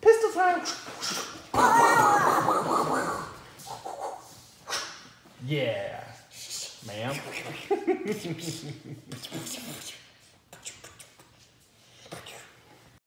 Pistol time! yeah, ma'am.